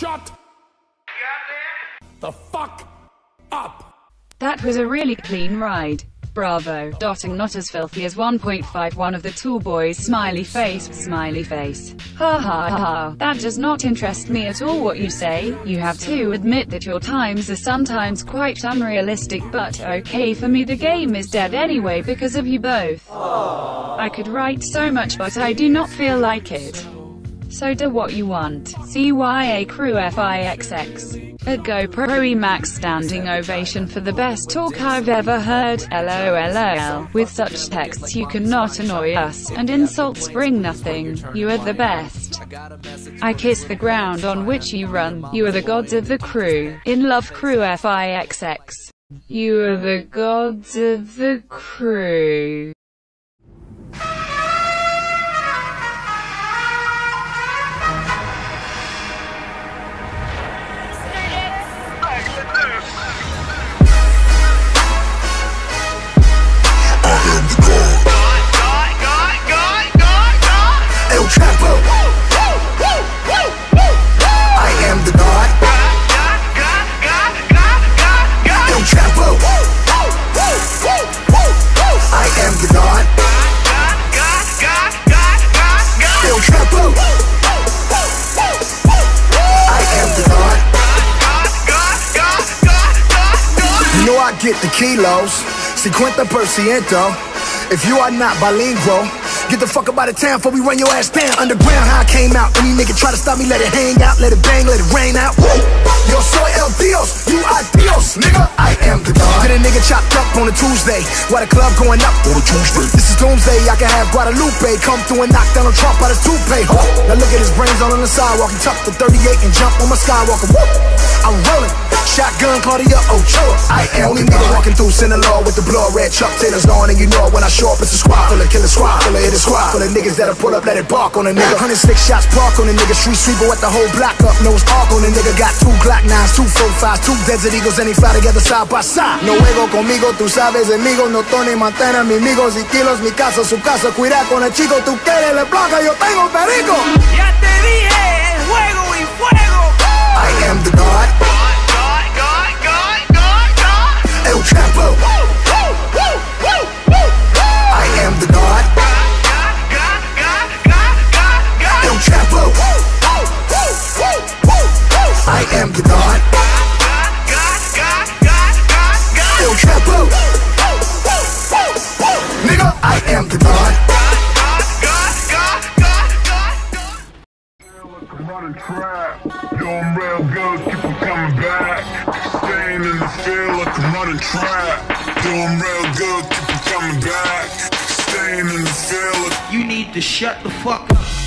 shut the fuck up. That was a really clean ride. Bravo. Dotting not as filthy as 1.51 of the Tall Boys smiley face, smiley face. Ha ha ha ha. That does not interest me at all what you say. You have to admit that your times are sometimes quite unrealistic but okay for me the game is dead anyway because of you both. I could write so much but I do not feel like it. So do what you want. CYA Crew FIXX. A GoPro IMAX standing ovation for the best talk I've ever heard. LOLOL. With such texts you cannot annoy us, and insults bring nothing. You are the best. I kiss the ground on which you run. You are the gods of the crew. In love crew FIXX. You are the gods of the crew. Get the kilos, cincuenta por ciento. If you are not bilingual, get the fuck up out of town before we run your ass down. Underground, how I came out. Any nigga try to stop me, let it hang out, let it bang, let it rain out. Woo! Yo soy el Dios, you are Dios, nigga. I am the God. Get a nigga chopped up on a Tuesday, while the club going up on a Tuesday. This is Doomsday, I can have Guadalupe come through and knock down a Trump out his toupee. Huh? Now look at his brains all on the sidewalk. He tucked the 38 and jump on my skywalker. Woo! I'm rolling. Shotgun Claudia Ochoa. I am only nigga walking through Sinaloa with the blood red Chuck Taylor's on, and you know it when I show up, it's a squad full of killer squad full of hit a squad full of niggas that'll pull up, let it bark on a nigga. 106 shots park on a nigga, street sweeper with the whole block up, nose arc on a nigga. Got two Glock 9s, two 45s, two Desert Eagles, and they fly together side by side. No juego conmigo, tú sabes, amigo, no Tony Montana, mi amigos y kilos, mi casa, su casa, cuida con el chico, tú quieres le placa, yo tengo perico. Am the God, El Chapo. Nigga, I am the God. Doing real good, keep on coming back. Staying in the field like I'm running trap. Doing real good, keep on coming back. Staying in the field You need to shut the fuck up.